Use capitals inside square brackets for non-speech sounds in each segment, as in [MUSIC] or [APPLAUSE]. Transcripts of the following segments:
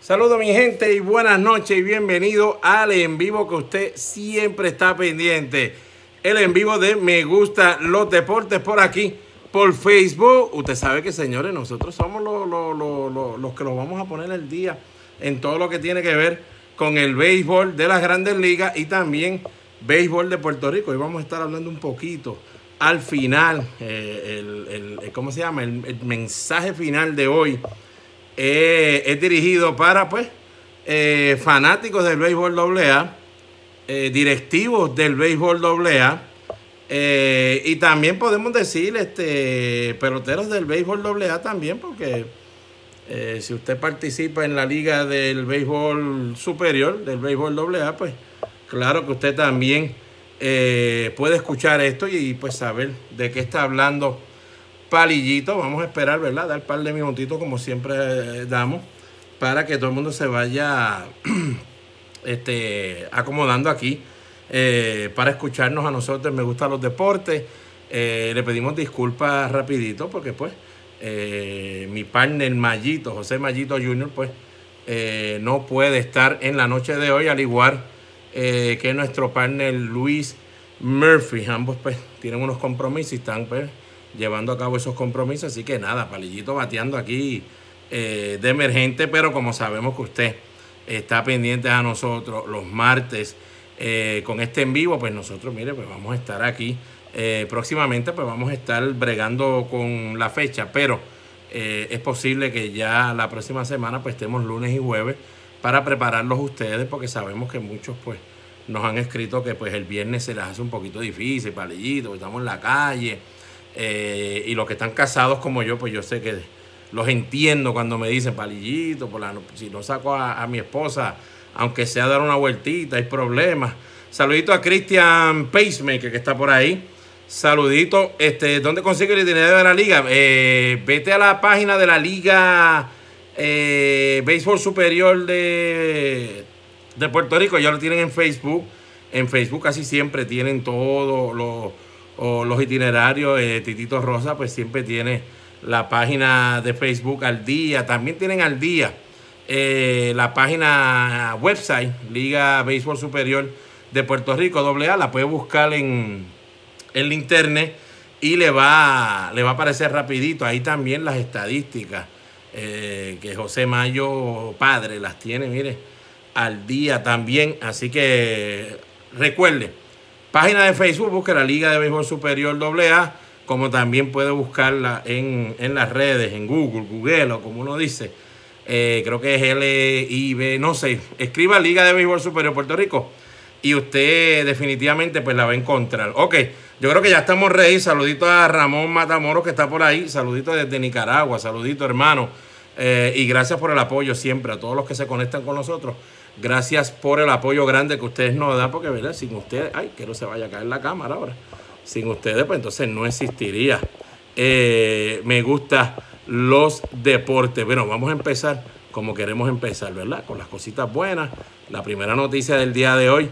Saludos mi gente y buenas noches y bienvenido al en vivo que usted siempre está pendiente. El en vivo de Me Gusta los Deportes por aquí, por Facebook. Usted sabe que señores, nosotros somos los, los, los, los que los vamos a poner el día en todo lo que tiene que ver con el béisbol de las grandes ligas y también béisbol de Puerto Rico. Hoy vamos a estar hablando un poquito al final, eh, el, el, ¿cómo se llama? El, el mensaje final de hoy eh, es dirigido para pues eh, fanáticos del béisbol AA, eh, directivos del béisbol eh, y también podemos decir este peloteros del béisbol AA también porque si usted participa en la liga del béisbol superior, del béisbol AA, pues claro que usted también puede escuchar esto y, y pues saber de qué está hablando palillito. Vamos a esperar, ¿verdad? Dar un par de minutitos como siempre eh, damos para que todo el mundo se vaya [CLEARS THROAT] este, acomodando aquí eh, para escucharnos a nosotros. Me gustan los deportes. Eh, le pedimos disculpas rapidito porque pues eh, mi partner Mayito, José Mayito Jr., pues eh, no puede estar en la noche de hoy, al igual que nuestro partner Luis Murphy. Ambos pues tienen unos compromisos y están pues llevando a cabo esos compromisos. Así que nada, Palillito bateando aquí eh, de emergente, pero como sabemos que usted está pendiente a nosotros los martes eh, con este en vivo, pues nosotros, mire, pues vamos a estar aquí. Eh, próximamente, pues vamos a estar bregando con la fecha, pero eh, es posible que ya la próxima semana, pues estemos lunes y jueves para prepararlos ustedes, porque sabemos que muchos, pues, nos han escrito que pues el viernes se les hace un poquito difícil, palillito, estamos en la calle. Eh, y los que están casados como yo, pues yo sé que los entiendo cuando me dicen palillito, por la, si no saco a, a, mi esposa, aunque sea dar una vueltita, hay problemas. Saludito a Christian Pacemaker que está por ahí. Saludito, este, ¿dónde consigue el itinerario de la liga? Eh, vete a la página de la liga eh, Béisbol Superior de, de Puerto Rico, ya lo tienen en Facebook. En Facebook casi siempre tienen todos los o los itinerarios, eh, Titito Rosa, pues siempre tiene la página de Facebook al día. También tienen al día eh, la página website, Liga Béisbol Superior de Puerto Rico, AA. La puede buscar en, en internet y le va, le va a aparecer rapidito. Ahí también las estadísticas eh, que José Mayo, padre, las tiene, mire, al día también. Así que recuerde Página de Facebook, busque la Liga de Béisbol Superior AA, como también puede buscarla en, en las redes, en Google, Google o como uno dice. Eh, creo que es L-I-B, no sé. Escriba Liga de Béisbol Superior Puerto Rico y usted definitivamente pues la va a encontrar. Ok, yo creo que ya estamos ready. Saludito a Ramón Matamoros que está por ahí. Saludito desde Nicaragua. Saludito hermano. Eh, y gracias por el apoyo siempre a todos los que se conectan con nosotros. Gracias por el apoyo grande que ustedes nos dan, porque ¿verdad? sin ustedes, ay, que no se vaya a caer la cámara ahora. Sin ustedes, pues entonces no existiría. Eh, me gusta los deportes. Bueno, vamos a empezar como queremos empezar, ¿verdad? Con las cositas buenas. La primera noticia del día de hoy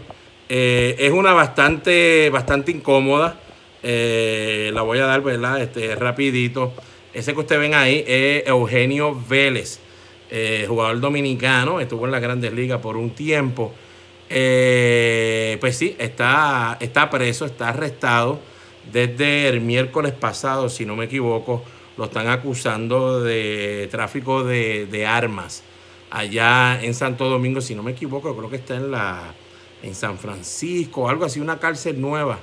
eh, es una bastante, bastante incómoda. Eh, la voy a dar, ¿verdad? Este, rapidito. Ese que ustedes ven ahí es Eugenio Vélez eh, jugador dominicano, estuvo en las grandes ligas por un tiempo. Eh, pues sí, está, está preso, está arrestado desde el miércoles pasado, si no me equivoco, lo están acusando de tráfico de, de armas allá en Santo Domingo, si no me equivoco, creo que está en la en San Francisco, algo así, una cárcel nueva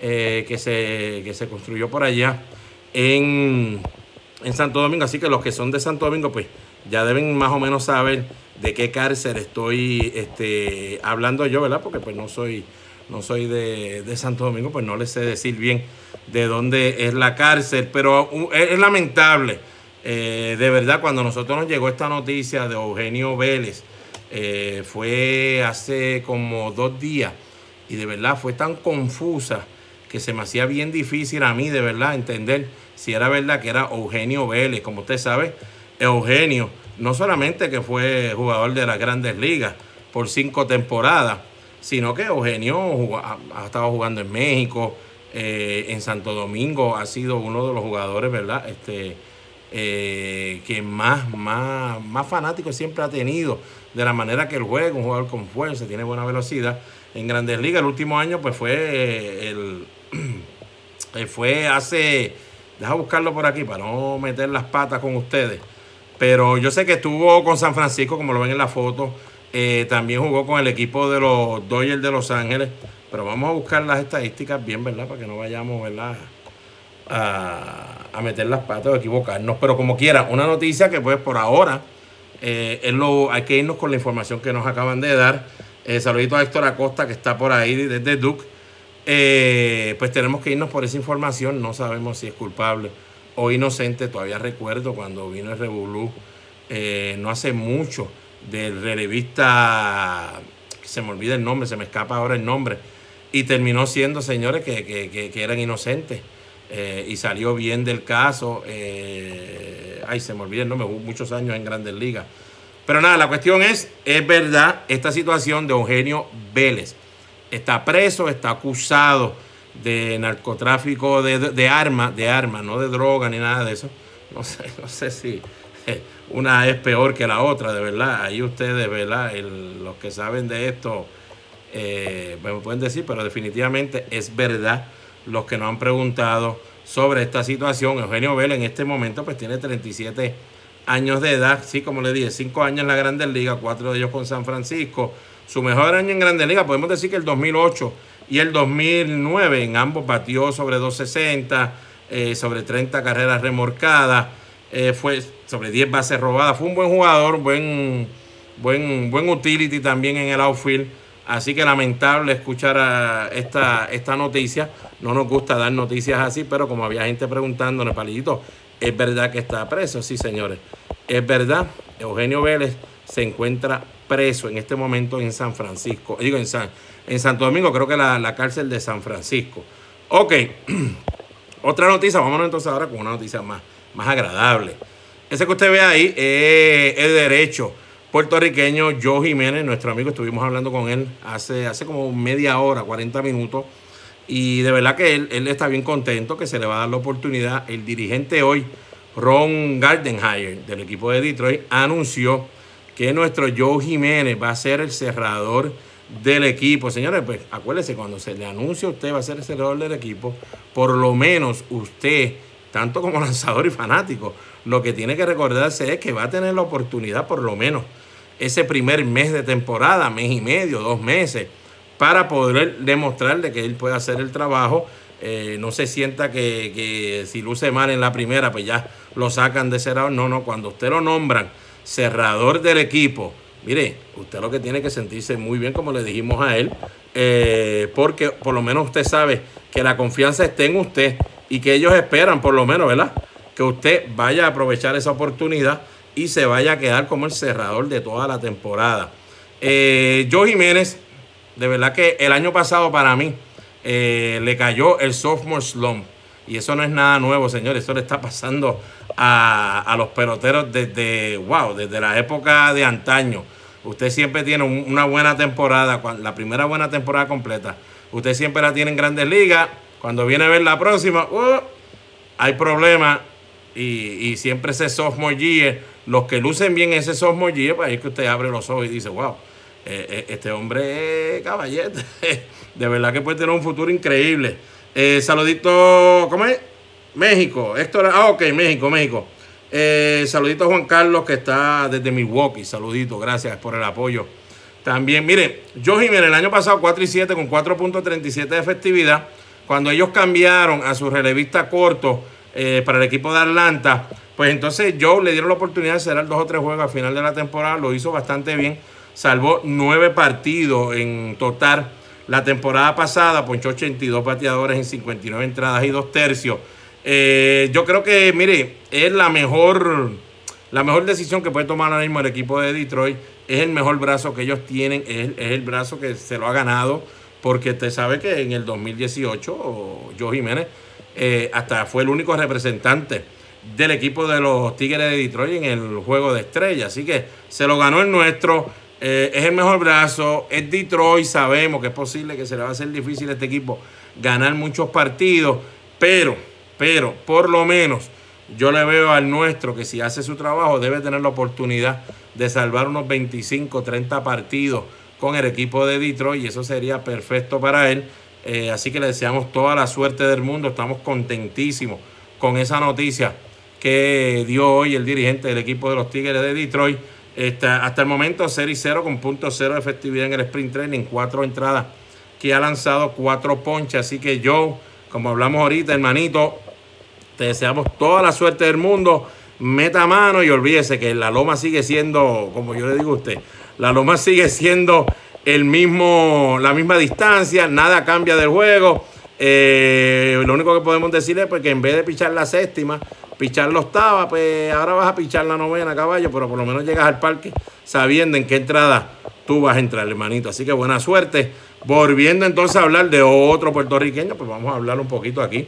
eh, que, se, que se construyó por allá en, en Santo Domingo. Así que los que son de Santo Domingo, pues ya deben más o menos saber de qué cárcel estoy este, hablando yo, ¿verdad? Porque pues no soy, no soy de, de, Santo Domingo, pues no les sé decir bien de dónde es la cárcel, pero uh, es, lamentable. Eh, de verdad, cuando nosotros nos llegó esta noticia de Eugenio Vélez, eh, fue hace como dos días y de verdad fue tan confusa que se me hacía bien difícil a mí de verdad entender si era verdad que era Eugenio Vélez. Como usted sabe, Eugenio, no solamente que fue jugador de las grandes ligas por cinco temporadas, sino que Eugenio ha, estado jugando en México, eh, en Santo Domingo, ha sido uno de los jugadores, ¿verdad? Este, eh, que más, más, más fanáticos siempre ha tenido de la manera que él juega, un jugador con fuerza, tiene buena velocidad. En Grandes Ligas el último año pues fue el [CLEARS THROAT] eh, fue hace deja buscarlo por aquí para no meter las patas con ustedes. Pero yo sé que estuvo con San Francisco, como lo ven en la foto. también jugó con el equipo de los Dodgers de Los Ángeles. Pero vamos a buscar las estadísticas bien, ¿verdad? Para que no vayamos, ¿verdad? A, meter las patas o equivocarnos. Pero como quiera, una noticia que pues por ahora eh, es lo, hay que irnos con la información que nos acaban de dar. Eh, saludito a Héctor Acosta que está por ahí desde Duke. Eh, pues tenemos que irnos por esa información. No sabemos si es culpable o inocente. Todavía recuerdo cuando vino el Revolú, no hace mucho, del relevista, se me olvida el nombre, se me escapa ahora el nombre, y terminó siendo señores que, que, eran inocentes. Eh, y salió bien del caso. Eh, ay, se me olvida el nombre, muchos años en Grandes Ligas. Pero nada, la cuestión es, es verdad, esta situación de Eugenio Vélez. Está preso, está acusado de narcotráfico de, armas, de armas, no de droga ni nada de eso. No sé, no sé si una es peor que la otra, de verdad. Ahí ustedes, ¿verdad? los que saben de esto eh, me pueden decir, pero definitivamente es verdad los que nos han preguntado sobre esta situación. Eugenio Vélez en este momento pues tiene 37 años de edad, sí, como le dije, 5 años en la Grandes Ligas, 4 de ellos con San Francisco. Su mejor año en Grandes Ligas, podemos decir que el 2008 y el 2009, en ambos batió sobre 260, eh, sobre 30 carreras remorcadas, eh, fue sobre 10 bases robadas. Fue un buen jugador, buen, buen, buen utility también en el outfield. Así que lamentable escuchar esta, esta noticia. No nos gusta dar noticias así, pero como había gente preguntando, palillito, ¿es verdad que está preso? Sí, señores. Es verdad. Eugenio Vélez se encuentra preso en este momento en San Francisco. Digo, en, San, en Santo Domingo, creo que la, la cárcel de San Francisco. Ok. [CLEARS THROAT] Otra noticia, vámonos entonces ahora con una noticia más, más agradable. Ese que usted ve ahí es el derecho puertorriqueño Joe Jiménez, nuestro amigo, estuvimos hablando con él hace, hace como media hora, 40 minutos, y de verdad que él, él está bien contento que se le va a dar la oportunidad. El dirigente hoy, Ron Gardenhire, del equipo de Detroit, anunció que nuestro Joe Jiménez va a ser el cerrador del equipo. Señores, pues acuérdense, cuando se le anuncia a usted va a ser el cerrador del equipo, por lo menos usted, tanto como [LAUGHS] lanzador y fanático, lo que tiene que recordarse es que va a tener la oportunidad por lo menos ese primer mes de temporada, mes y medio, dos meses, para poder demostrarle que él puede hacer el trabajo. Eh, no se sienta que, si luce mal en la primera, pues ya lo sacan de cerrador. No, no, cuando usted lo nombran cerrador del equipo, mire, usted lo que tiene que sentirse muy bien, como le dijimos a él, eh, porque por lo menos usted sabe que la confianza está en usted y que ellos esperan, por lo menos, ¿verdad? Que usted vaya a aprovechar esa oportunidad y se vaya a quedar como el cerrador de toda la temporada. Eh, Joe Jiménez, de verdad que el año pasado para mí eh, le cayó el sophomore slump. Y eso no es nada nuevo, señores. Eso le está pasando a, los peloteros desde, wow, desde la época de antaño. Usted siempre tiene una buena temporada, la primera buena temporada completa. Usted siempre la tiene en grandes ligas. Cuando viene a ver la próxima, uh, hay problemas. Y, y, siempre ese sophomore year los que lucen bien ese sophomore year, pues es que usted abre los ojos y dice, wow, eh, eh, este hombre es caballete. [LAUGHS] De verdad que puede tener un futuro increíble. Eh, saludito, ¿cómo es? México. Héctor, ah, ok, México, México. saludito a Juan Carlos que está desde Milwaukee. Saludito, gracias por el apoyo. También, mire, yo Jiménez el año pasado 4 y 7 con 4.37 de efectividad. Cuando ellos cambiaron a su relevista corto para el equipo de Atlanta, pues entonces Joe le dieron la oportunidad de cerrar dos o tres juegos al final de la temporada, lo hizo bastante bien, salvó nueve partidos en total. La temporada pasada ponchó 82 bateadores en 59 entradas y dos tercios. Eh, yo creo que, mire, es la mejor, la mejor decisión que puede tomar ahora mismo el equipo de Detroit. Es el mejor brazo que ellos tienen, es, el brazo que se lo ha ganado, porque usted sabe que en el 2018 Joe Jiménez eh, hasta fue el único representante del equipo de los Tigres de Detroit en el juego de estrella. Así que se lo ganó el nuestro. Eh, es el mejor brazo. Es Detroit. Sabemos que es posible que se le va a hacer difícil a este equipo ganar muchos partidos. Pero, pero, por lo menos Yo le veo al nuestro que si hace su trabajo debe tener la oportunidad de salvar unos 25, 30 partidos con el equipo de Detroit y eso sería perfecto para él. Eh, así que le deseamos toda la suerte del mundo. Estamos contentísimos con esa noticia que dio hoy el dirigente del equipo de los Tigres de Detroit. Este, hasta el momento 0 y 0 con punto cero de efectividad en el sprint training, cuatro entradas que ha lanzado, cuatro ponches. Así que Joe, como hablamos ahorita, hermanito, te deseamos toda la suerte del mundo. Meta mano y olvídese que la loma sigue siendo, como yo le digo a usted, la loma sigue siendo el mismo, la misma distancia, nada cambia del juego. Eh, lo único que podemos decir es pues, que en vez de pichar la séptima, pichar la octava, pues ahora vas a pichar la novena, caballo, pero por lo menos llegas al parque sabiendo en qué entrada tú vas a entrar, hermanito. Así que buena suerte. Volviendo entonces a hablar de otro puertorriqueño, pues vamos a hablar un poquito aquí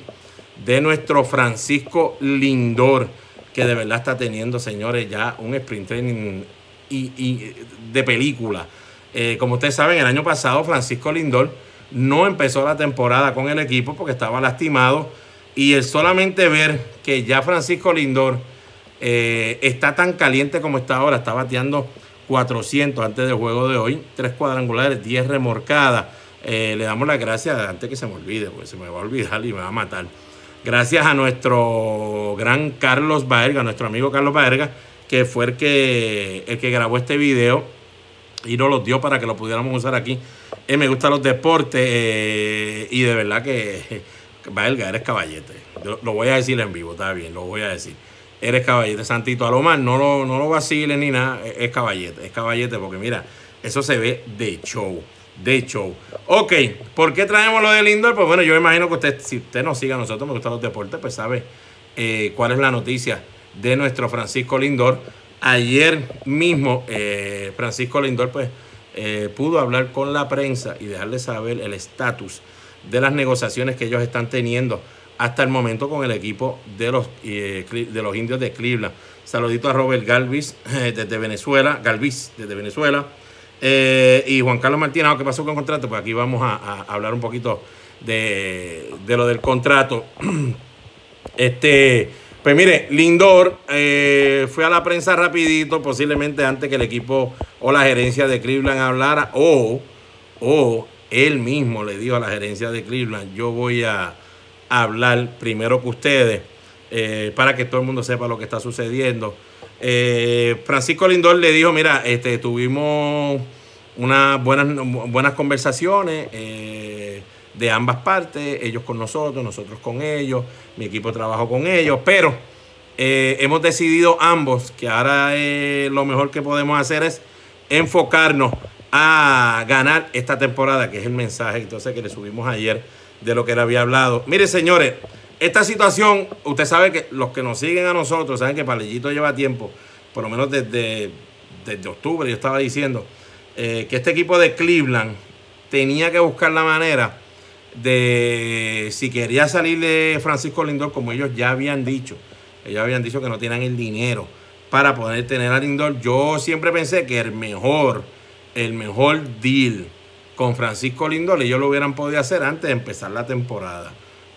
de nuestro Francisco Lindor, que de verdad está teniendo, señores, ya un sprint training y, de película. Eh, como ustedes saben, el año pasado Francisco Lindor no empezó la temporada con el equipo porque estaba lastimado. Y el solamente ver que ya Francisco Lindor eh, está tan caliente como está ahora, está bateando 400 antes del juego de hoy, tres cuadrangulares, 10 remorcadas. Eh, le damos las gracias antes que se me olvide, porque se me va a olvidar y me va a matar. Gracias a nuestro gran Carlos Baerga, nuestro amigo Carlos Baerga, que fue el que, el que grabó este video y nos lo dio para que lo pudiéramos usar aquí. Eh, me gustan los deportes eh, y de verdad que, [LAUGHS] Baerga, eres caballete. Lo, voy a decir en vivo, está bien, lo voy a decir. Eres caballete, Santito Alomar, no lo, no lo vaciles ni nada, es caballete, es caballete porque mira, eso se ve de show de show. Ok, ¿por qué traemos lo del indoor? Pues bueno, yo imagino que usted, si usted nos sigue a nosotros, me gustan los deportes, pues sabe eh, cuál es la noticia de nuestro Francisco Lindor. Ayer mismo, eh, Francisco Lindor, pues, eh, pudo hablar con la prensa y dejarle saber el estatus de las negociaciones que ellos están teniendo hasta el momento con el equipo de los, de los indios de Cleveland. Saludito a Robert Galvis [LAUGHS] desde Venezuela, Galvis desde Venezuela. Eh, y Juan Carlos Martínez, ¿qué pasó con el contrato? Pues aquí vamos a, hablar un poquito de, lo del contrato. [CLEARS THROAT] Este, pues mire, Lindor eh, fue a la prensa rapidito, posiblemente antes que el equipo o la gerencia de Cleveland hablara, o, o él mismo le dijo a la gerencia de Cleveland, yo voy a hablar primero que ustedes, eh, para que todo el mundo sepa lo que está sucediendo. Eh, Francisco Lindor le dijo, mira, este, tuvimos unas buenas, buenas conversaciones eh, de ambas partes, ellos con nosotros, nosotros con ellos, mi equipo trabajó con ellos, pero eh, hemos decidido ambos que ahora lo mejor que podemos hacer es enfocarnos a ganar esta temporada, que es el mensaje entonces que le subimos ayer de lo que él había hablado. Mire, señores, esta situación, usted sabe que los que nos siguen a nosotros saben que Palillito lleva tiempo, por lo menos desde, desde octubre, yo estaba diciendo, eh, que este equipo de Cleveland tenía que buscar la manera de, si quería salir de Francisco Lindor, como ellos ya habían dicho, ellos habían dicho que no tenían el dinero para poder tener a Lindor. Yo siempre pensé que el mejor, el mejor deal con Francisco Lindor, ellos lo hubieran podido hacer antes de empezar la temporada.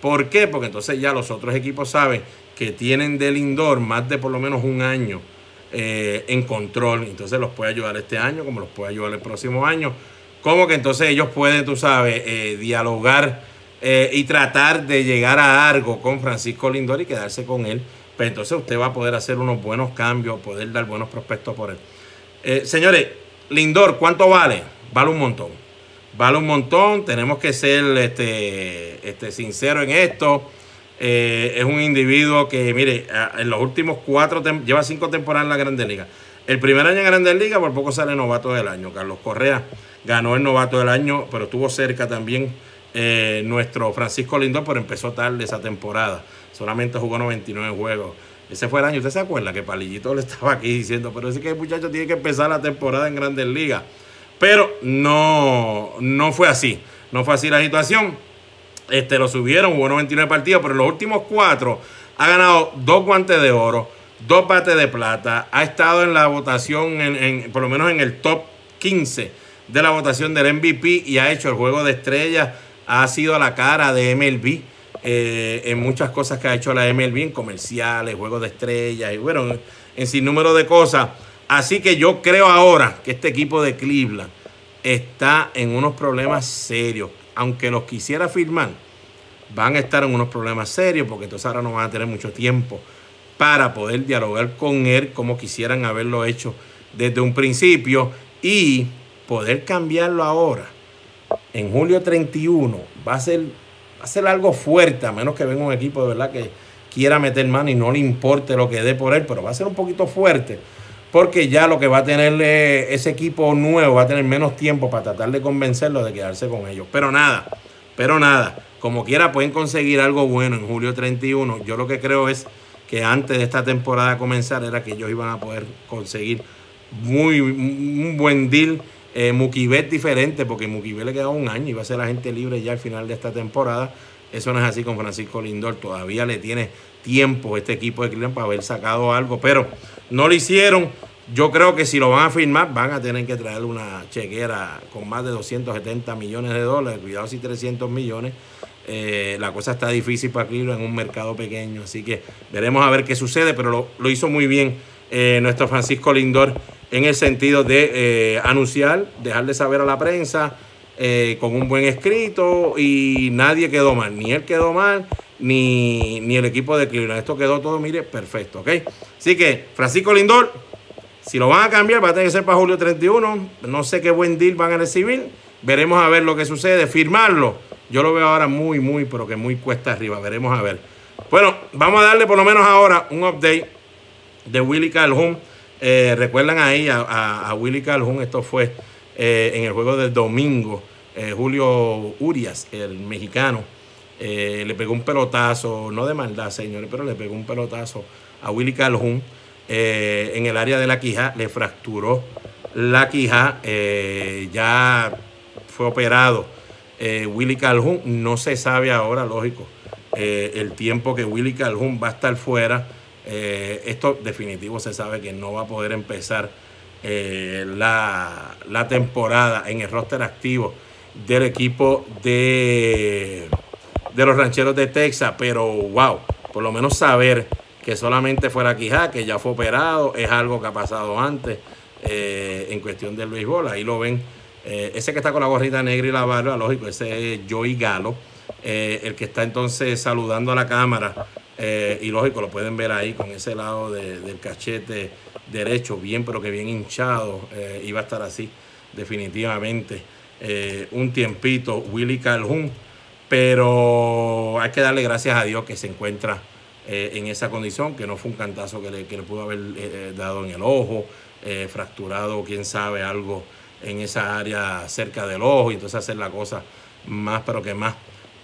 ¿Por qué? Porque entonces ya los otros equipos saben que tienen del indoor más de por lo menos un año eh, en control. Entonces los puede ayudar este año, como los puede ayudar el próximo año. Como que entonces ellos pueden, tú sabes, eh, dialogar eh, y tratar de llegar a algo con Francisco Lindor y quedarse con él. Pero pues entonces usted va a poder hacer unos buenos cambios, poder dar buenos prospectos por él. señores, Lindor, ¿cuánto vale? Vale un montón vale un montón, tenemos que ser este, este, sinceros en esto. Eh, es un individuo que, mire, en los últimos cuatro, lleva cinco temporadas en la Grande Liga. El primer año en Grande Liga por poco sale novato del año. Carlos Correa ganó el novato del año, pero estuvo cerca también eh, nuestro Francisco Lindor, pero empezó tarde esa temporada. Solamente jugó 99 juegos. Ese fue el año, ¿usted se acuerda que Palillito le estaba aquí diciendo, pero es que el muchacho tiene que empezar la temporada en Grandes Ligas? Pero no, no fue así. No fue así la situación. Este, lo subieron, hubo 99 partidos, pero en los últimos cuatro ha ganado dos guantes de oro, dos bates de plata, ha estado en la votación, en, por lo menos en el top 15 de la votación del MVP y ha hecho el juego de estrellas, ha sido la cara de MLB eh, en muchas cosas que ha hecho la MLB, en comerciales, juegos de estrellas y bueno, en sin número de cosas. Así que yo creo ahora que este equipo de Cleveland está en unos problemas serios. Aunque los quisiera firmar, van a estar en unos problemas serios porque entonces ahora no van a tener mucho tiempo para poder dialogar con él como quisieran haberlo hecho desde un principio y poder cambiarlo ahora en julio 31 va a ser, va a ser algo fuerte, a menos que venga un equipo de verdad que quiera meter mano y no le importe lo que dé por él, pero va a ser un poquito fuerte porque ya lo que va a tener ese equipo nuevo va a tener menos tiempo para tratar de convencerlo de quedarse con ellos. Pero nada, pero nada, como quiera pueden conseguir algo bueno en julio 31. Yo lo que creo es que antes de esta temporada comenzar era que ellos iban a poder conseguir muy un buen deal. Eh, Mukibet diferente, porque Mukibet le quedaba un año y va a ser la gente libre ya al final de esta temporada. Eso no es así con Francisco Lindor. Todavía le tiene tiempo este equipo de Cleveland para haber sacado algo, pero no lo hicieron. Yo creo que si lo van a firmar, van a tener que traer una chequera con más de 270 millones de dólares. Cuidado si 300 millones. Eh, la cosa está difícil para Cleveland en un mercado pequeño. Así que veremos a ver qué sucede, pero lo, hizo muy bien eh, nuestro Francisco Lindor en el sentido de eh, anunciar, dejarle saber a la prensa con un buen escrito y nadie quedó mal. Ni él quedó mal, ni, ni el equipo de Cleveland. Esto quedó todo, mire, perfecto, ¿ok? Así que Francisco Lindor, si lo van a cambiar, va a tener que ser para julio 31. No sé qué buen deal van a recibir. Veremos a ver lo que sucede. Firmarlo, yo lo veo ahora muy, muy, pero que muy cuesta arriba. Veremos a ver. Bueno, vamos a darle por lo menos ahora un update de Willy Calhoun. Eh, recuerdan ahí a, Willy Calhoun, esto fue eh, en el juego del domingo. Eh, Julio Urias, el mexicano, eh, le pegó un pelotazo, no de maldad, señores, pero le pegó un pelotazo a Willy Calhoun eh, en el área de la quija, le fracturó la quija, eh, ya fue operado. Willy Calhoun no se sabe ahora, lógico, el tiempo que Willy Calhoun va a estar fuera. esto definitivo se sabe que no va a poder empezar la, la temporada en el roster activo del equipo de de los rancheros de Texas, pero wow, por lo menos saber que solamente fue la quijá, que ya fue operado, es algo que ha pasado antes eh, en cuestión del béisbol. Ahí lo ven. Eh, ese que está con la gorrita negra y la barba, lógico, ese es Joey Galo, eh, el que está entonces saludando a la cámara. y lógico, lo pueden ver ahí con ese lado del cachete derecho, bien, pero que bien hinchado. iba a estar así, definitivamente. un tiempito, Willy Calhoun pero hay que darle gracias a Dios que se encuentra eh, en esa condición, que no fue un cantazo que le, pudo haber eh, eh, dado en el ojo, fracturado, quién sabe, algo en esa área cerca del ojo, y entonces hacer la cosa más, pero que más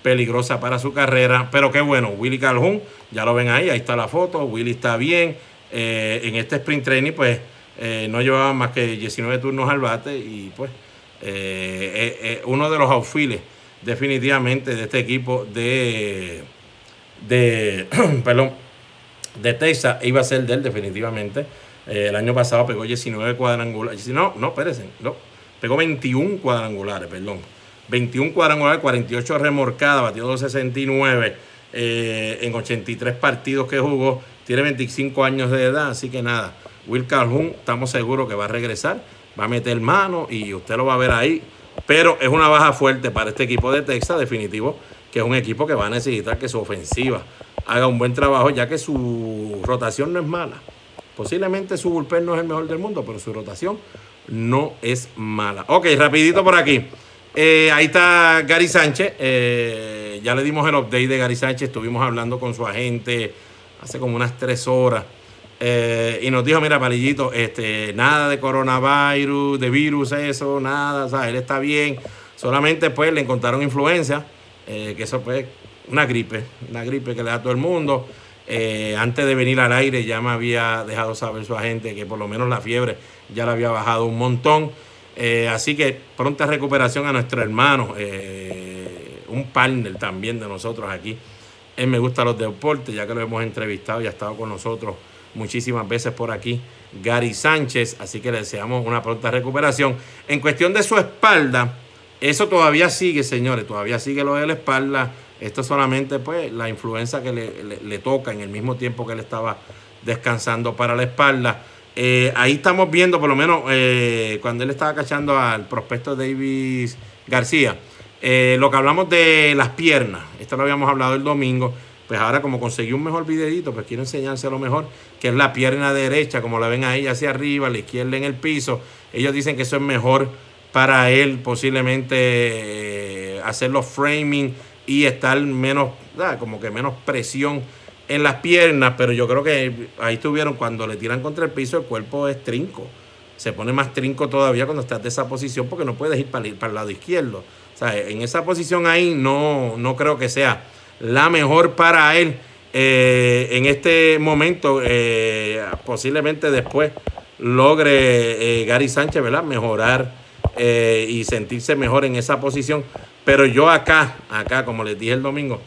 peligrosa para su carrera. Pero qué bueno, Willy Calhoun, ya lo ven ahí, ahí está la foto, Willy está bien. en este sprint training, pues no llevaba más que 19 turnos al bate y pues uno de los outfields definitivamente de este equipo de, de, [CLEARS THROAT] perdón, de Texas iba a ser de él definitivamente. Eh, el año pasado pegó 19 cuadrangulares. No, no, espérense, no. Pegó 21 cuadrangulares, perdón. 21 cuadrangulares, 48 remorcadas, batió 269 eh, en 83 partidos que jugó. Tiene 25 años de edad, así que nada. Will Calhoun, estamos seguros que va a regresar, va a meter mano y usted lo va a ver ahí pero es una baja fuerte para este equipo de Texas, definitivo, que es un equipo que va a necesitar que su ofensiva haga un buen trabajo, ya que su rotación no es mala. Posiblemente su bullpen no es el mejor del mundo, pero su rotación no es mala. Ok, rapidito por aquí. Eh, ahí está Gary Sánchez. Eh, ya le dimos el update de Gary Sánchez. Estuvimos hablando con su agente hace como unas tres horas. Eh, y nos dijo, mira, Palillito, este, nada de coronavirus, de virus, eso, nada, o él está bien. Solamente pues le encontraron influencia, eh, que eso pues una gripe, una gripe que le da a todo el mundo. Eh, antes de venir al aire ya me había dejado saber su agente que por lo menos la fiebre ya la había bajado un montón. así que pronta recuperación a nuestro hermano, un partner también de nosotros aquí. Él me gusta los deportes, ya que lo hemos entrevistado y ha estado con nosotros muchísimas veces por aquí, Gary Sánchez, así que le deseamos una pronta recuperación. En cuestión de su espalda, eso todavía sigue, señores, todavía sigue lo de la espalda. Esto solamente pues la influencia que le, toca en el mismo tiempo que él estaba descansando para la espalda. Eh, ahí estamos viendo, por lo menos, eh, cuando él estaba cachando al prospecto Davis García, eh, lo que hablamos de las piernas. Esto lo habíamos hablado el domingo. Pues ahora como conseguí un mejor videito, pues quiero enseñárselo mejor, que es la pierna derecha, como la ven ahí hacia arriba, la izquierda en el piso. Ellos dicen que eso es mejor para él posiblemente hacer los framing y estar menos, como que menos presión en las piernas, pero yo creo que ahí estuvieron cuando le tiran contra el piso, el cuerpo es trinco. Se pone más trinco todavía cuando estás de esa posición porque no puedes ir para, ir para el lado izquierdo. O sea, en esa posición ahí no, no creo que sea la mejor para él. Eh, en este momento, eh, posiblemente después logre eh, Gary Sánchez, ¿verdad? Mejorar y sentirse mejor en esa posición. Pero yo acá, acá, como les dije el domingo,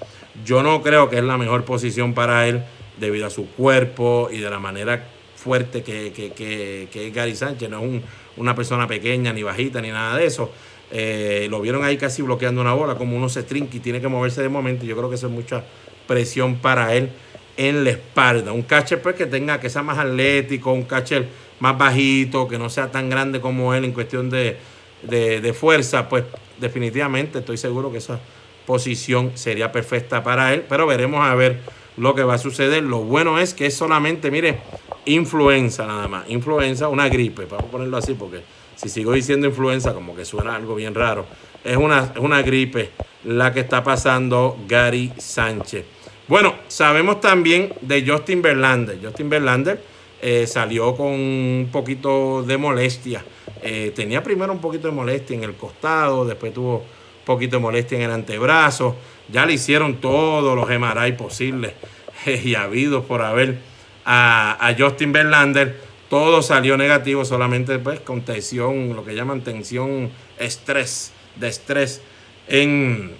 yo no creo que es la mejor posición para él debido a su cuerpo y de la manera fuerte que, que, es Gary Sánchez. No es una persona pequeña, ni bajita, ni nada de eso. Eh, lo vieron ahí casi bloqueando una bola, como uno se trinca y tiene que moverse de momento. Yo creo que eso es mucha presión para él en la espalda. Un catcher pues que tenga, que sea más atlético, un catcher más bajito, que no sea tan grande como él en cuestión de, de fuerza, pues definitivamente estoy seguro que esa posición sería perfecta para él, pero veremos a ver lo que va a suceder. Lo bueno es que es solamente, mire, influenza nada más, influenza, una gripe, vamos a ponerlo así porque si sigo diciendo influenza como que suena algo bien raro, es una, una gripe la que está pasando Gary Sánchez. Bueno, sabemos también de Justin Verlander. Justin Verlander eh, salió con un poquito de molestia eh, tenía primero un poquito de molestia en el costado, después tuvo un poquito de molestia en el antebrazo. Ya le hicieron todos los MRI posibles [LAUGHS] y habidos por haber a, Justin Verlander. Todo salió negativo, solamente pues, con tensión, lo que llaman tensión estrés, de estrés en,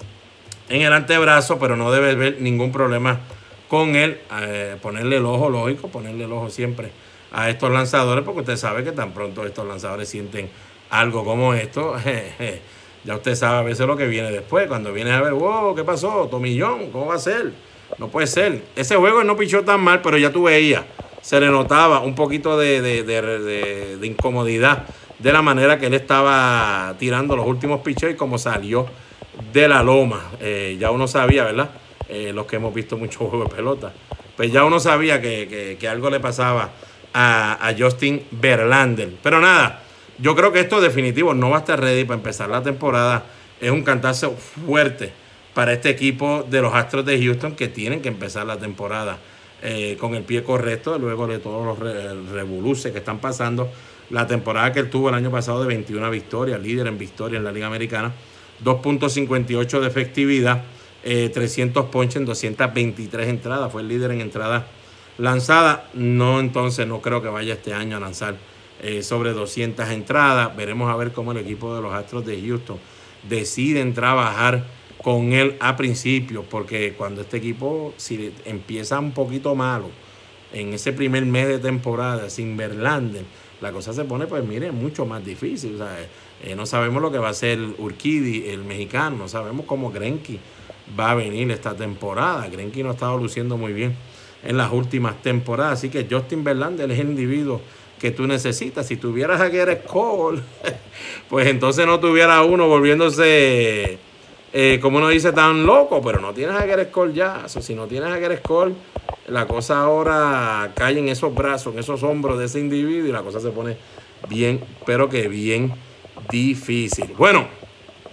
en el antebrazo, pero no debe haber ningún problema con él. Eh, ponerle el ojo, lógico, ponerle el ojo siempre a estos lanzadores, porque usted sabe que tan pronto estos lanzadores sienten algo como esto, [LAUGHS] ya usted sabe a veces lo que viene después, cuando viene a ver, wow, ¿qué pasó? Tomillón, ¿cómo va a ser? No puede ser. Ese juego no pichó tan mal, pero ya tú veías, se le notaba un poquito de, incomodidad de la manera que él estaba tirando los últimos pichos y como salió de la loma. Eh, ya uno sabía, ¿verdad? Eh, los que hemos visto muchos juegos de pelota. Pues ya uno sabía que, que algo le pasaba a, Justin Verlander. Pero nada, yo creo que esto definitivo no va a estar ready para empezar la temporada. Es un cantazo fuerte para este equipo de los Astros de Houston que tienen que empezar la temporada eh, con el pie correcto, luego de todos los revoluces que están pasando. La temporada que él tuvo el año pasado de 21 victorias, líder en victoria en la Liga Americana, 2.58 de efectividad, 300 eh, ponches en 223 entradas, fue el líder en entradas lanzada. No, entonces no creo que vaya este año a lanzar eh, sobre 200 entradas. Veremos a ver cómo el equipo de los Astros de Houston deciden trabajar con él a principio, porque cuando este equipo si empieza un poquito malo en ese primer mes de temporada sin Verlander, la cosa se pone, pues mire, mucho más difícil. Eh, no sabemos lo que va a hacer Urquidi, el mexicano, no sabemos cómo Grenky va a venir esta temporada. Grenky no ha estado luciendo muy bien en las últimas temporadas. Así que Justin Verlander es el individuo que tú necesitas. Si tuvieras a Garrett Cole, [LAUGHS] pues entonces no tuviera uno volviéndose, eh, como uno dice, tan loco. Pero no tienes a Cole ya. si no tienes a Cole, la cosa ahora cae en esos brazos, en esos hombros de ese individuo y la cosa se pone bien, pero que bien difícil. Bueno,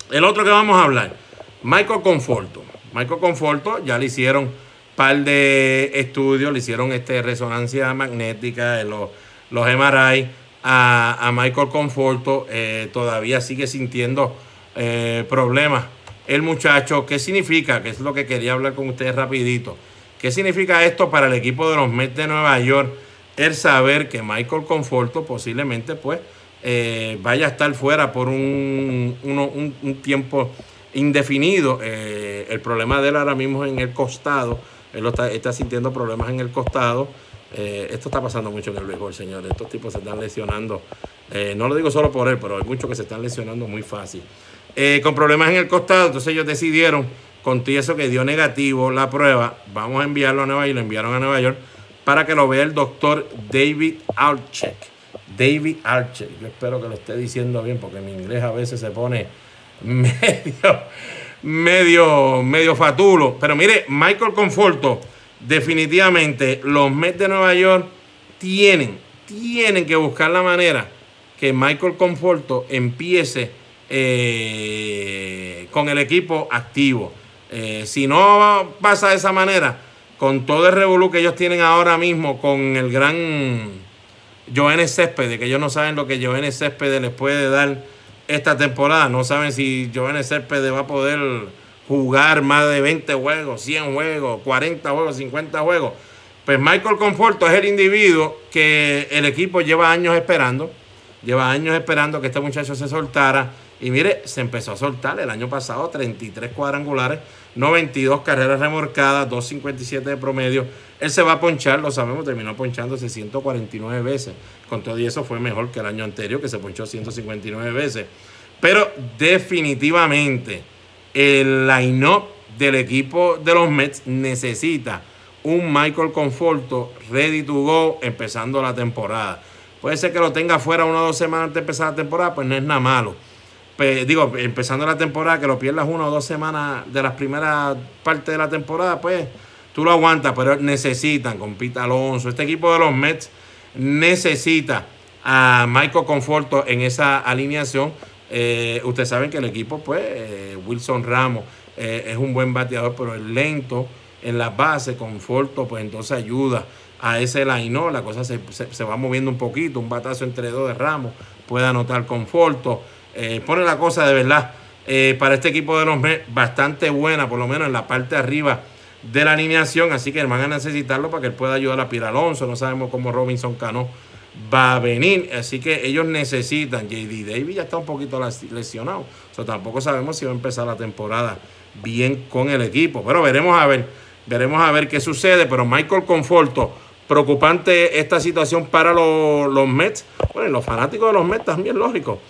el otro que vamos a hablar, Michael Conforto. Michael Conforto ya le hicieron par de estudios, le hicieron este, resonancia magnética, los, los MRI a, Michael Conforto, eh, todavía sigue sintiendo eh, problemas. El muchacho, ¿qué significa? Que es lo que quería hablar con ustedes rapidito. ¿Qué significa esto para el equipo de los Mets de Nueva York? El saber que Michael Conforto posiblemente pues eh, vaya a estar fuera por un, tiempo indefinido. el problema de él ahora mismo es en el costado él está, sintiendo problemas en el costado. Eh, esto está pasando mucho en el béisbol, señores. Estos tipos se están lesionando. Eh, no lo digo solo por él, pero hay muchos que se están lesionando muy fácil. Eh, con problemas en el costado, entonces ellos decidieron con eso que dio negativo la prueba, vamos a enviarlo a Nueva York, lo enviaron a Nueva York para que lo vea el doctor David Alchek. David Alchek, yo espero que lo esté diciendo bien porque mi inglés a veces se pone [LAUGHS] medio, medio, medio fatulo. Pero mire, Michael Conforto, definitivamente los Mets de Nueva York tienen, tienen que buscar la manera que Michael Conforto empiece eh, con el equipo activo. Eh, si no pasa de esa manera, con todo el revolú que ellos tienen ahora mismo con el gran Joene Céspedes, que ellos no saben lo que Joene Céspedes les puede dar esta temporada, no saben si Joene Céspedes va a poder jugar más de 20 juegos, 100 juegos, 40 juegos, 50 juegos. Pues Michael Conforto es el individuo que el equipo lleva años esperando, lleva años esperando que este muchacho se soltara y mire, se empezó a soltar el año pasado 33 cuadrangulares, 92 carreras remorcadas, 257 de promedio. Él se va a ponchar, lo sabemos, terminó ponchándose 149 veces. Con todo y eso fue mejor que el año anterior, que se ponchó 159 veces. Pero definitivamente el line-up del equipo de los Mets necesita un Michael Conforto ready to go empezando la temporada. Puede ser que lo tenga fuera una o dos semanas antes de empezar la temporada, pues no es nada malo digo, empezando la temporada, que lo pierdas una o dos semanas de las primeras partes de la temporada, pues tú lo aguantas, pero necesitan con Pete Alonso. Este equipo de los Mets necesita a Michael Conforto en esa alineación. Eh, ustedes saben que el equipo, pues, eh, Wilson Ramos eh, es un buen bateador, pero es lento en la base. Conforto, pues entonces ayuda a ese line, ¿no? La cosa se, se, va moviendo un poquito, un batazo entre dos de Ramos puede anotar Conforto. Eh, pone la cosa de verdad eh, para este equipo de los Mets bastante buena, por lo menos en la parte de arriba de la alineación. Así que van a necesitarlo para que él pueda ayudar a Pira Alonso. No sabemos cómo Robinson Cano va a venir. Así que ellos necesitan. JD Davis ya está un poquito lesionado. O tampoco sabemos si va a empezar la temporada bien con el equipo. Pero veremos a ver. Veremos a ver qué sucede. Pero Michael Conforto. Preocupante esta situación para los, los Mets. Bueno, los fanáticos de los Mets también, lógico.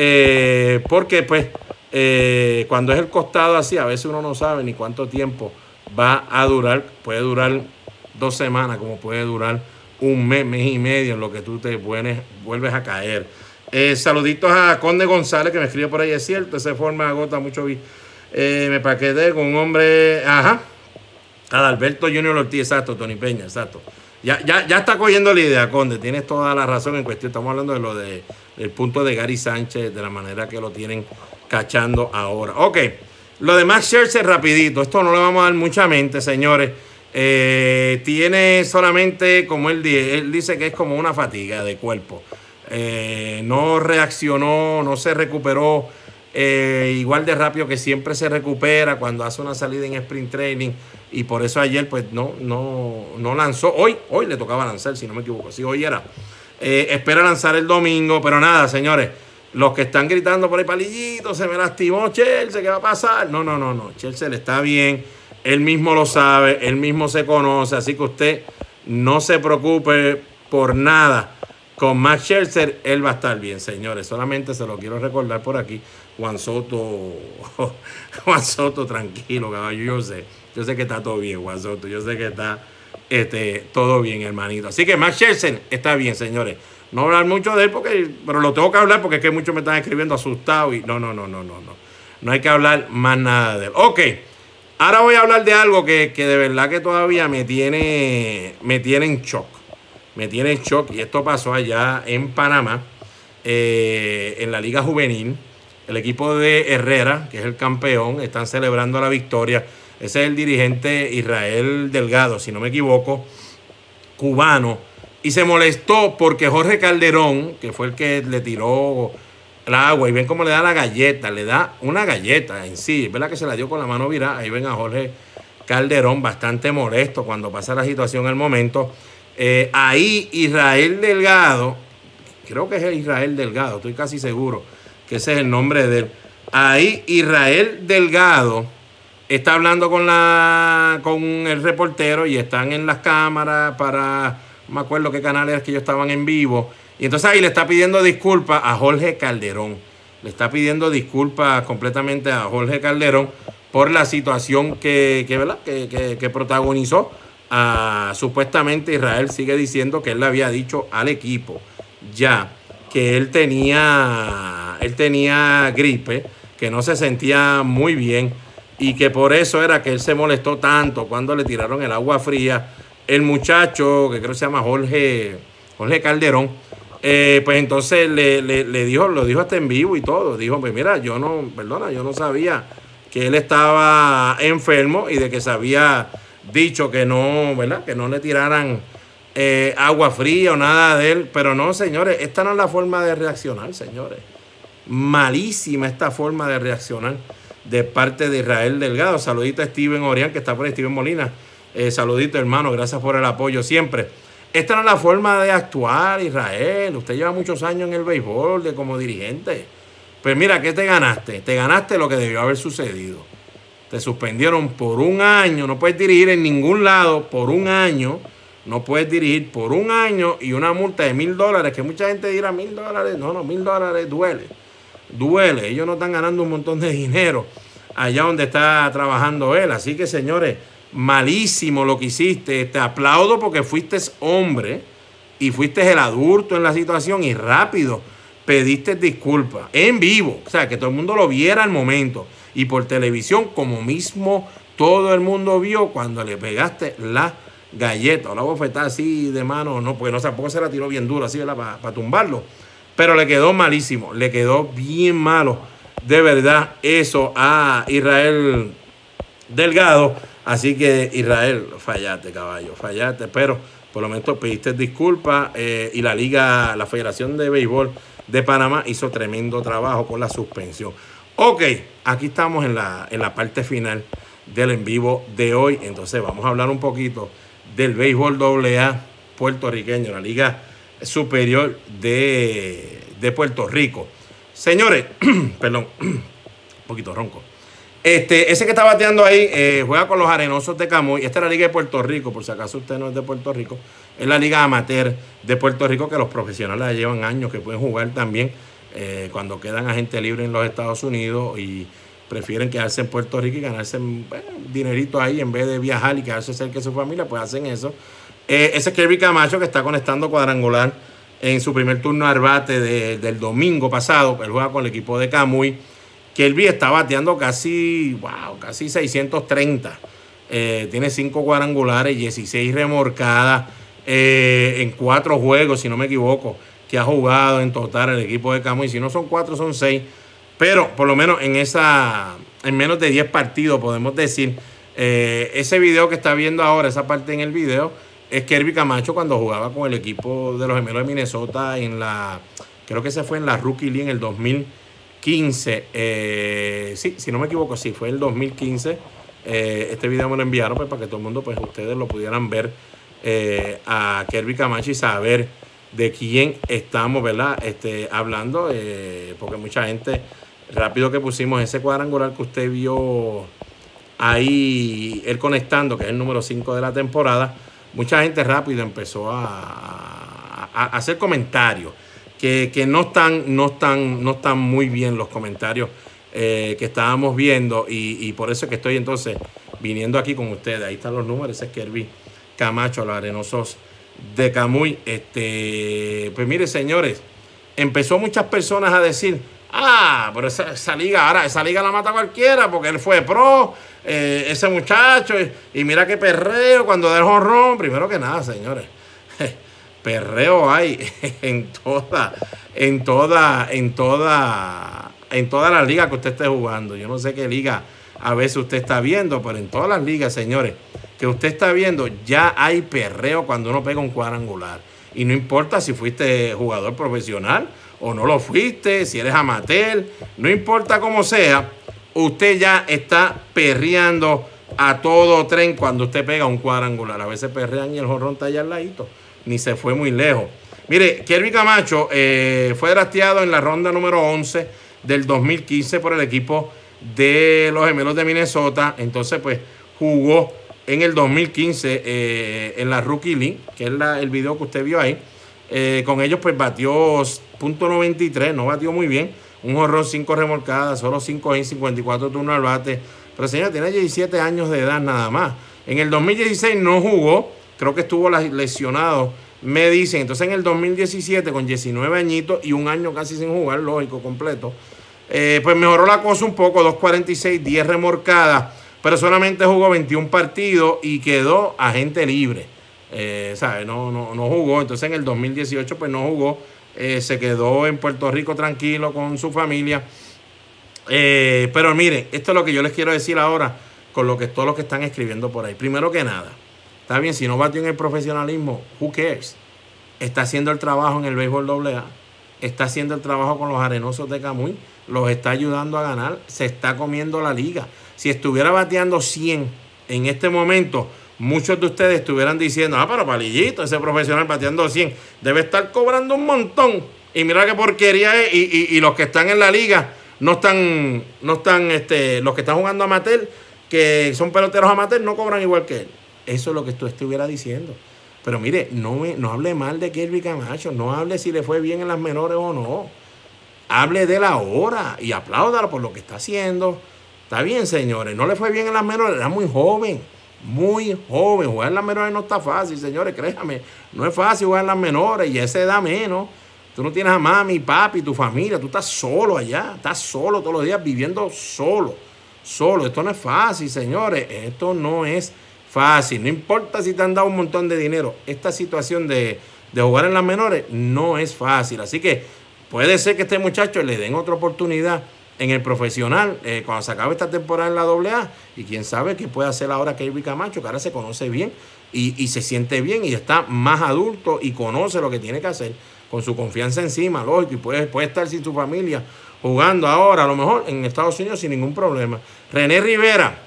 Eh, porque pues eh, cuando es el costado así, a veces uno no sabe ni cuánto tiempo va a durar. Puede durar dos semanas, como puede durar un mes, mes y medio en lo que tú te vuelves a caer. Eh, saluditos a Conde González que me escribió por ahí, es cierto, esa forma agota mucho. me paqueté con un hombre, ajá, Adalberto Junior Ortiz, exacto, Tony Peña, exacto. Ya, ya, ya está cogiendo la idea, Conde, tienes toda la razón en cuestión. Estamos hablando de lo de el punto de Gary Sánchez, de la manera que lo tienen cachando ahora. Ok, lo de Max Scherzer rapidito, esto no le vamos a dar mucha mente, señores. Eh, tiene solamente, como él dice, él dice que es como una fatiga de cuerpo. Eh, no reaccionó, no se recuperó eh, igual de rápido que siempre se recupera cuando hace una salida en sprint training y por eso ayer pues no, no, no lanzó. Hoy, hoy le tocaba lanzar, si no me equivoco. Si hoy era eh, espera lanzar el domingo, pero nada, señores. Los que están gritando por ahí, palillito, se me lastimó Chelsea, ¿qué va a pasar? No, no, no, no. Chelsea le está bien. Él mismo lo sabe, él mismo se conoce. Así que usted no se preocupe por nada. Con Max Scherzer, él va a estar bien, señores. Solamente se lo quiero recordar por aquí. Juan Soto, [LAUGHS] Juan Soto, tranquilo, caballo. Yo sé, yo sé que está todo bien, Juan Soto. Yo sé que está este, todo bien, hermanito. Así que Max Scherzer está bien, señores. No hablar mucho de él, porque, pero lo tengo que hablar porque es que muchos me están escribiendo asustados y no, no, no, no, no, no. No hay que hablar más nada de él. Ok, ahora voy a hablar de algo que, de verdad que todavía me tiene, me tiene en shock. Me tiene en shock y esto pasó allá en Panamá, eh, en la Liga Juvenil. El equipo de Herrera, que es el campeón, están celebrando la victoria ese es el dirigente Israel Delgado, si no me equivoco, cubano. Y se molestó porque Jorge Calderón, que fue el que le tiró el agua, y ven cómo le da la galleta, le da una galleta en sí, es verdad que se la dio con la mano virada, ahí ven a Jorge Calderón bastante molesto cuando pasa la situación el momento. Eh, ahí Israel Delgado, creo que es Israel Delgado, estoy casi seguro que ese es el nombre de él. Ahí Israel Delgado está hablando con la con el reportero y están en las cámaras para no me acuerdo qué canales que ellos estaban en vivo y entonces ahí le está pidiendo disculpas a Jorge Calderón le está pidiendo disculpas completamente a Jorge Calderón por la situación que, que, ¿verdad? que, que protagonizó. a supuestamente Israel sigue diciendo que él le había dicho al equipo ya que él tenía, él tenía gripe, que no se sentía muy bien y que por eso era que él se molestó tanto cuando le tiraron el agua fría. El muchacho, que creo que se llama Jorge, Jorge Calderón, eh, pues entonces le, le, dijo, lo dijo hasta en vivo y todo. Dijo, pues mira, yo no, perdona, yo no sabía que él estaba enfermo y de que se había dicho que no, ¿verdad? Que no le tiraran eh, agua fría o nada de él. Pero no, señores, esta no es la forma de reaccionar, señores. Malísima esta forma de reaccionar de parte de Israel Delgado. Saludito a Steven Orián, que está por ahí, Steven Molina. Eh, saludito, hermano, gracias por el apoyo siempre. Esta no es la forma de actuar, Israel. Usted lleva muchos años en el béisbol de como dirigente. Pues mira, ¿qué te ganaste? Te ganaste lo que debió haber sucedido. Te suspendieron por un año, no puedes dirigir en ningún lado por un año no puedes dirigir por un año y una multa de mil dólares, que mucha gente dirá mil dólares, no, no, mil dólares duele, duele, ellos no están ganando un montón de dinero allá donde está trabajando él, así que señores, malísimo lo que hiciste, te aplaudo porque fuiste hombre y fuiste el adulto en la situación y rápido pediste disculpas en vivo, o sea, que todo el mundo lo viera al momento. Y por televisión como mismo todo el mundo vio cuando le pegaste la galleta. O la bofetada así de mano, no, porque no tampoco se la tiró bien duro así, Para tumbarlo. Pero le quedó malísimo, le quedó bien malo. De verdad, eso a Israel Delgado. Así que Israel, fallate, caballo, fallate. Pero por lo menos pediste disculpas eh, y la liga, la Federación de Béisbol de Panamá hizo tremendo trabajo con la suspensión. Ok, aquí estamos en la, en la parte final del en vivo de hoy. Entonces vamos a hablar un poquito del béisbol AA puertorriqueño, la Liga Superior de, Puerto Rico. Señores, [CLEARS THROAT] perdón, [CLEARS THROAT] un poquito ronco. Este, ese que está bateando ahí eh, juega con los arenosos de Camuy. Esta es la Liga de Puerto Rico, por si acaso usted no es de Puerto Rico. Es la Liga Amateur de Puerto Rico que los profesionales llevan años, que pueden jugar también eh, cuando quedan agentes libres en los Estados Unidos y prefieren quedarse en Puerto Rico y ganarse dinerito ahí en vez de viajar y quedarse cerca de su familia, pues hacen eso. Eh, ese es Kirby Camacho que está conectando cuadrangular en su primer turno de arbate del domingo pasado. Él juega con el equipo de Camuy. Kirby está bateando casi, wow, casi 630. Eh, tiene 5 cuadrangulares, 16 remorcadas eh, en 4 juegos, si no me equivoco, que ha jugado en total el equipo de Camuy. Si no son 4, son 6 pero por lo menos en esa, en menos de 10 partidos podemos decir, ese video que está viendo ahora, esa parte en el video, es Kirby Camacho cuando jugaba con el equipo de los gemelos de Minnesota en la, creo que se fue en la Rookie League en el 2015. Eh, sí, si no me equivoco, sí, fue el 2015. Eh, este video me lo enviaron pues, para que todo el mundo, pues ustedes lo pudieran ver a Kirby Camacho y saber de quién estamos, ¿verdad? Este, hablando, porque mucha gente rápido que pusimos ese cuadrangular que usted vio ahí, él conectando, que es el número 5 de la temporada, mucha gente rápido empezó a, hacer comentarios que, no, están, no, están, no están muy bien los comentarios eh, que estábamos viendo y, por eso es que estoy entonces viniendo aquí con ustedes. Ahí están los números, ese es Kirby Camacho, los arenosos de Camuy. Este, pues mire, señores, empezó muchas personas a decir, Ah, pero esa, liga, ahora esa liga la mata cualquiera porque él fue pro, eh, ese muchacho, y, mira qué perreo cuando da el. Primero que nada, señores, [LAUGHS] perreo hay [LAUGHS] en toda, en toda, en toda, en todas las ligas que usted esté jugando. Yo no sé qué liga a veces usted está viendo, pero en todas las ligas, señores, que usted está viendo, ya hay perreo cuando uno pega un cuadrangular. Y no importa si fuiste jugador profesional o no lo fuiste, si eres amateur, no importa cómo sea, usted ya está perreando a todo tren cuando usted pega un cuadrangular. A veces perrean y el jorrón está allá al ladito, ni se fue muy lejos. Mire, Kirby Camacho eh, fue drafteado en la ronda número 11 del 2015 por el equipo de los gemelos de Minnesota. Entonces, pues jugó en el 2015 eh, en la Rookie League, que es el video que usted vio ahí. Eh, con ellos pues batió .93, no batió muy bien. Un horror, 5 remolcadas, solo 5 en 54 turnos al bate Pero señor, tiene 17 años de edad nada más. En el 2016 no jugó, creo que estuvo lesionado, me dicen. Entonces en el 2017, con 19 añitos y un año casi sin jugar, lógico, completo, eh, pues mejoró la cosa un poco, 2.46, 10 remorcadas, pero solamente jugó 21 partidos y quedó agente libre. Eh, No, no, no jugó. Entonces en el 2018 pues no jugó. Eh, se quedó en Puerto Rico tranquilo con su familia. Eh, pero miren, esto es lo que yo les quiero decir ahora con lo que todos los que están escribiendo por ahí. Primero que nada, está bien, si no batió en el profesionalismo, who cares? Está haciendo el trabajo en el béisbol AA, está haciendo el trabajo con los arenosos de Camuy, los está ayudando a ganar, se está comiendo la liga. Si estuviera bateando 100 en este momento, muchos de ustedes estuvieran diciendo, ah, pero palillito, ese profesional bateando 100, debe estar cobrando un montón. Y mira qué porquería es, y, los que están en la liga no están, no están, este, los que están jugando amateur, que son peloteros amateur, no cobran igual que él. Eso es lo que tú estuviera diciendo. Pero mire, no, me, no hable mal de Kirby Camacho, no hable si le fue bien en las menores o no. Hable de la hora y apláudalo por lo que está haciendo. Está bien, señores, no le fue bien en las menores, era muy joven muy joven. Jugar en las menores no está fácil, señores, créanme. No es fácil jugar en las menores y a esa edad menos. Tú no tienes a mami, papi, tu familia. Tú estás solo allá. Estás solo todos los días viviendo solo. Solo. Esto no es fácil, señores. Esto no es fácil. No importa si te han dado un montón de dinero. Esta situación de, de jugar en las menores no es fácil. Así que puede ser que este muchacho le den otra oportunidad en el profesional eh, cuando se acabe esta temporada en la AA y quién sabe qué puede hacer ahora Kirby Camacho, que ahora se conoce bien y, se siente bien y está más adulto y conoce lo que tiene que hacer con su confianza encima, lógico, y puede, puede estar sin su familia jugando ahora, a lo mejor en Estados Unidos sin ningún problema. René Rivera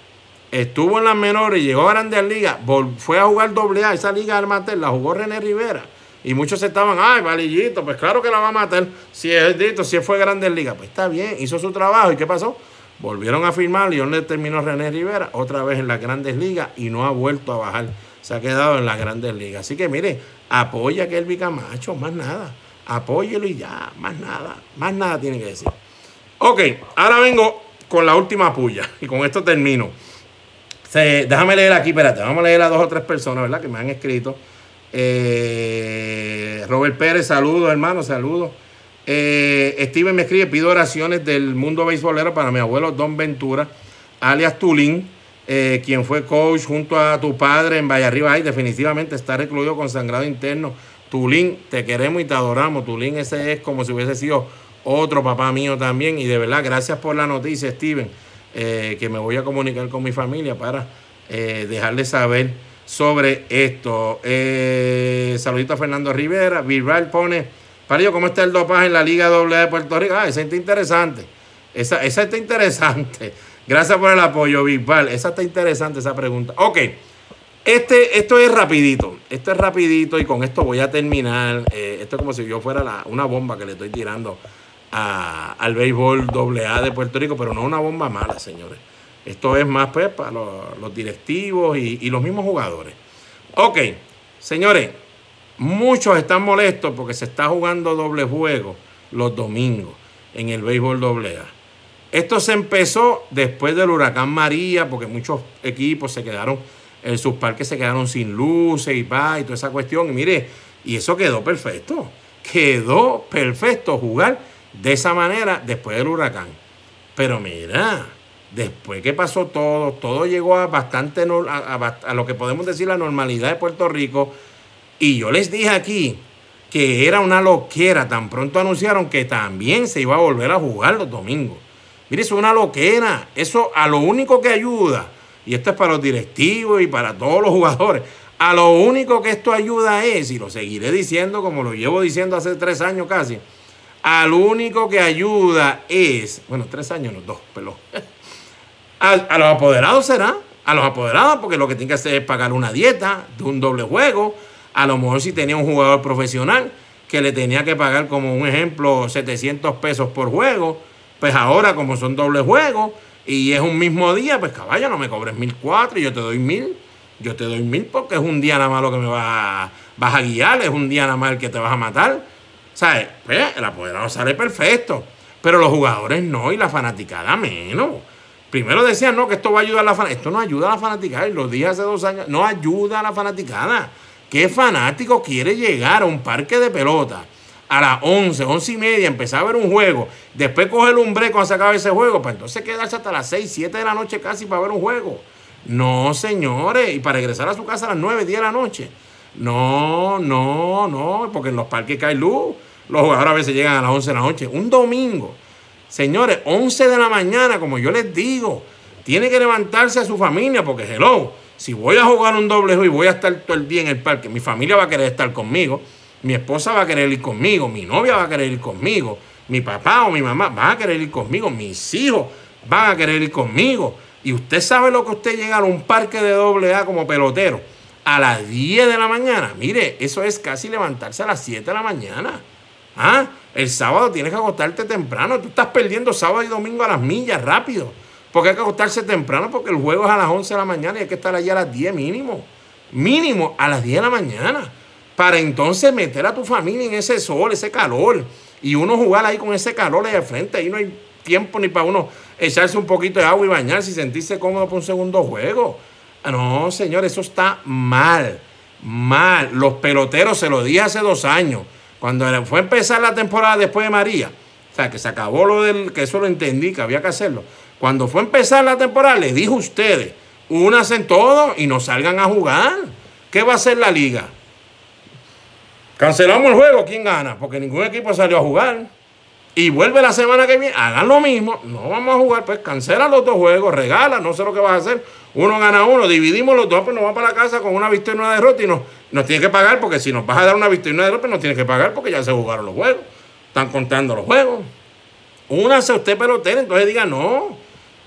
estuvo en las menores, llegó a Grandes Ligas, fue a jugar AA, esa liga Armatel la jugó René Rivera y muchos estaban, ay, Valillito, pues claro que la va a matar. Si es dito, si fue grande liga, pues está bien, hizo su trabajo. ¿Y qué pasó? Volvieron a firmar, León le terminó René Rivera, otra vez en las grandes ligas y no ha vuelto a bajar. Se ha quedado en las grandes ligas. Así que mire, apoya que el Camacho, más nada. Apóyelo y ya, más nada. Más nada tiene que decir. Ok, ahora vengo con la última puya y con esto termino. déjame leer aquí, espérate, vamos a leer a dos o tres personas, ¿verdad? Que me han escrito. Eh, Robert Pérez, saludos hermano, saludos. Eh, Steven me escribe, pido oraciones del mundo beisbolero para mi abuelo Don Ventura, alias Tulín, eh, quien fue coach junto a tu padre en Vallarriba. y definitivamente está recluido con sangrado interno. Tulín, te queremos y te adoramos. Tulín, ese es como si hubiese sido otro papá mío también. Y de verdad, gracias por la noticia, Steven, que me voy a comunicar con mi familia para dejarle saber sobre esto. Eh, saludito a Fernando Rivera. Viral pone, para yo, ¿cómo está el dopaje en la Liga Doble de Puerto Rico? Ah, esa está interesante. Esa, esa está interesante. [LAUGHS] Gracias por el apoyo, Viral. Esa está interesante, esa pregunta. Ok. Este, esto es rapidito, esto es rapidito y con esto voy a terminar. Eh, esto es como si yo fuera una bomba que le estoy tirando al béisbol AA de Puerto Rico, pero no una bomba mala, señores. Esto es más pues, para los, directivos y, los mismos jugadores. Ok, señores, muchos están molestos porque se está jugando doble juego los domingos en el béisbol doble A. Esto se empezó después del huracán María, porque muchos equipos se quedaron, en sus parques se quedaron sin luces y pa, y toda esa cuestión. Y mire, y eso quedó perfecto. Quedó perfecto jugar de esa manera después del huracán. Pero mira, Después que pasó todo, todo llegó a bastante a, lo que podemos decir la normalidad de Puerto Rico. Y yo les dije aquí que era una loquera. Tan pronto anunciaron que también se iba a volver a jugar los domingos. Mire, eso es una loquera. Eso a lo único que ayuda, y esto es para los directivos y para todos los jugadores, a lo único que esto ayuda es, y lo seguiré diciendo como lo llevo diciendo hace tres años casi, a lo único que ayuda es, bueno, tres años, no, dos, perdón. [LAUGHS] A, los apoderados será, a los apoderados, porque lo que tiene que hacer es pagar una dieta de un doble juego. A lo mejor si tenía un jugador profesional que le tenía que pagar como un ejemplo 700 pesos por juego, pues ahora como son doble juego y es un mismo día, pues caballo, no me cobres 1004 y yo te doy mil. Yo te doy mil porque es un día nada más lo que me va, vas a guiar, es un día nada más el que te vas a matar. ¿Sabes? Pues el apoderado sale perfecto, pero los jugadores no y la fanaticada menos. Primero decían, no, que esto va a ayudar a la fanaticada. Esto no ayuda a la fanaticada, y lo dije hace dos años, no ayuda a la fanaticada. ¿Qué fanático quiere llegar a un parque de pelota a las 11, 11 y media, empezar a ver un juego, después coger un break cuando se acabe ese juego, para entonces quedarse hasta las 6, 7 de la noche casi para ver un juego? No, señores, y para regresar a su casa a las 9, 10 de la noche. No, no, no, porque en los parques cae luz. Los jugadores a veces llegan a las 11 de la noche. Un domingo. Señores, 11 de la mañana, como yo les digo, tiene que levantarse a su familia, porque hello, si voy a jugar un doble y voy a estar todo el día en el parque, mi familia va a querer estar conmigo, mi esposa va a querer ir conmigo, mi novia va a querer ir conmigo, mi papá o mi mamá van a querer ir conmigo, mis hijos van a querer ir conmigo. Y usted sabe lo que usted llega a un parque de doble A como pelotero a las 10 de la mañana. Mire, eso es casi levantarse a las 7 de la mañana. ¿Ah? El sábado tienes que acostarte temprano. Tú estás perdiendo sábado y domingo a las millas rápido. Porque hay que acostarse temprano porque el juego es a las 11 de la mañana y hay que estar allí a las 10 mínimo. Mínimo a las 10 de la mañana. Para entonces meter a tu familia en ese sol, ese calor. Y uno jugar ahí con ese calor ahí al frente. Ahí no hay tiempo ni para uno echarse un poquito de agua y bañarse y sentirse cómodo por un segundo juego. No, señor, eso está mal. Mal. Los peloteros, se lo dije hace dos años, cuando fue a empezar la temporada después de María. O sea, que se acabó lo del, que eso lo entendí, que había que hacerlo. Cuando fue a empezar la temporada, les dijo a ustedes, únanse en todo y no salgan a jugar. ¿Qué va a hacer la liga? Cancelamos el juego, ¿quién gana? Porque ningún equipo salió a jugar y vuelve la semana que viene, hagan lo mismo, no vamos a jugar, pues cancela los dos juegos, regala, no sé lo que vas a hacer, uno gana uno, dividimos los dos, pues nos vamos para la casa con una victoria y una derrota y nos, nos tiene que pagar, porque si nos vas a dar una victoria y una derrota, nos tiene que pagar porque ya se jugaron los juegos, están contando los juegos. Únase usted pelotero, entonces diga, no,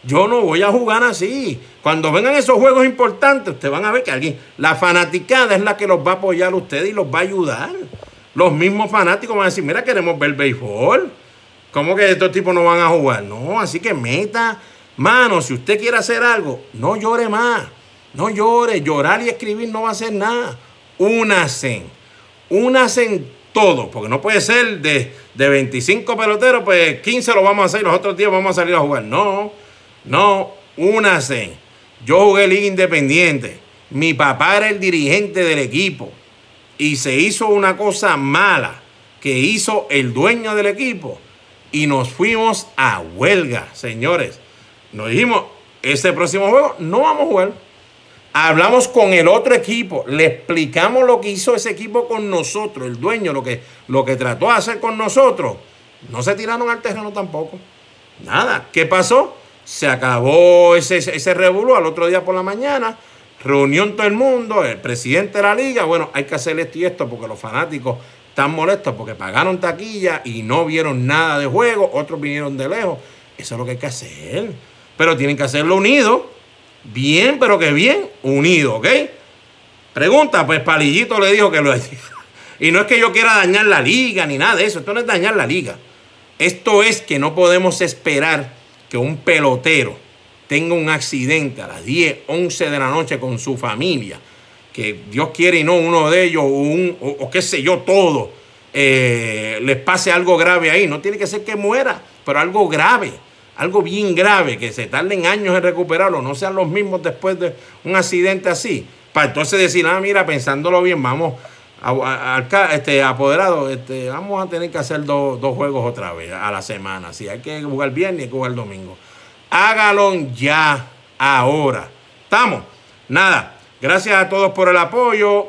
yo no voy a jugar así. Cuando vengan esos juegos importantes, ustedes van a ver que alguien, la fanaticada es la que los va a apoyar a ustedes y los va a ayudar. Los mismos fanáticos van a decir, mira, queremos ver béisbol ¿Cómo que estos tipos no van a jugar? No, así que meta mano. Si usted quiere hacer algo, no llore más. No llore. Llorar y escribir no va a hacer nada. Únase. Únase en todo. Porque no puede ser de, de 25 peloteros, pues 15 lo vamos a hacer y los otros días vamos a salir a jugar. No, no. Únase. Yo jugué Liga Independiente. Mi papá era el dirigente del equipo. Y se hizo una cosa mala que hizo el dueño del equipo y nos fuimos a huelga, señores. Nos dijimos, este próximo juego no vamos a jugar. Hablamos con el otro equipo, le explicamos lo que hizo ese equipo con nosotros, el dueño, lo que, lo que trató de hacer con nosotros. No se tiraron al terreno tampoco. Nada. ¿Qué pasó? Se acabó ese, ese revuelo al otro día por la mañana. Reunión todo el mundo, el presidente de la liga. Bueno, hay que hacer esto y esto porque los fanáticos están molestos porque pagaron taquilla y no vieron nada de juego, otros vinieron de lejos. Eso es lo que hay que hacer. Pero tienen que hacerlo unido. Bien, pero que bien, unido, ¿ok? Pregunta, pues Palillito le dijo que lo [LAUGHS] Y no es que yo quiera dañar la liga ni nada de eso. Esto no es dañar la liga. Esto es que no podemos esperar que un pelotero tenga un accidente a las 10, 11 de la noche con su familia que Dios quiere y no uno de ellos, o, qué sé yo, todo, eh, les pase algo grave ahí. No tiene que ser que muera, pero algo grave, algo bien grave, que se tarden años en recuperarlo, no sean los mismos después de un accidente así. Para entonces decir, ah, mira, pensándolo bien, vamos, a, este, apoderado, este, vamos a tener que hacer dos juegos otra vez a la semana. Si hay que jugar viernes, hay que jugar domingo. Hágalo ya, ahora. ¿Estamos? Nada. Gracias a todos por el apoyo.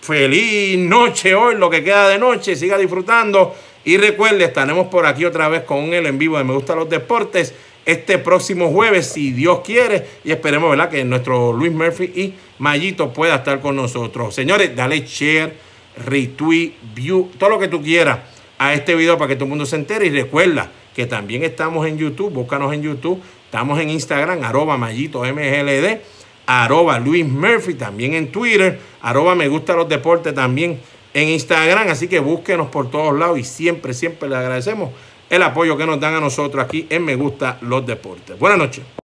Feliz noche hoy, lo que queda de noche. Siga disfrutando. Y recuerde, estaremos por aquí otra vez con él en vivo de Me Gustan los Deportes este próximo jueves, si Dios quiere. Y esperemos, ¿verdad?, que nuestro Luis Murphy y Mayito pueda estar con nosotros. Señores, dale share, retweet, view, todo lo que tú quieras a este video para que todo el mundo se entere. Y recuerda que también estamos en YouTube. Búscanos en YouTube. Estamos en Instagram, arroba Mayito MGLD arroba Luis Murphy, también en Twitter, arroba me gusta los deportes también en Instagram, así que búsquenos por todos lados y siempre, siempre le agradecemos el apoyo que nos dan a nosotros aquí en Me Gusta los Deportes. Buenas noches.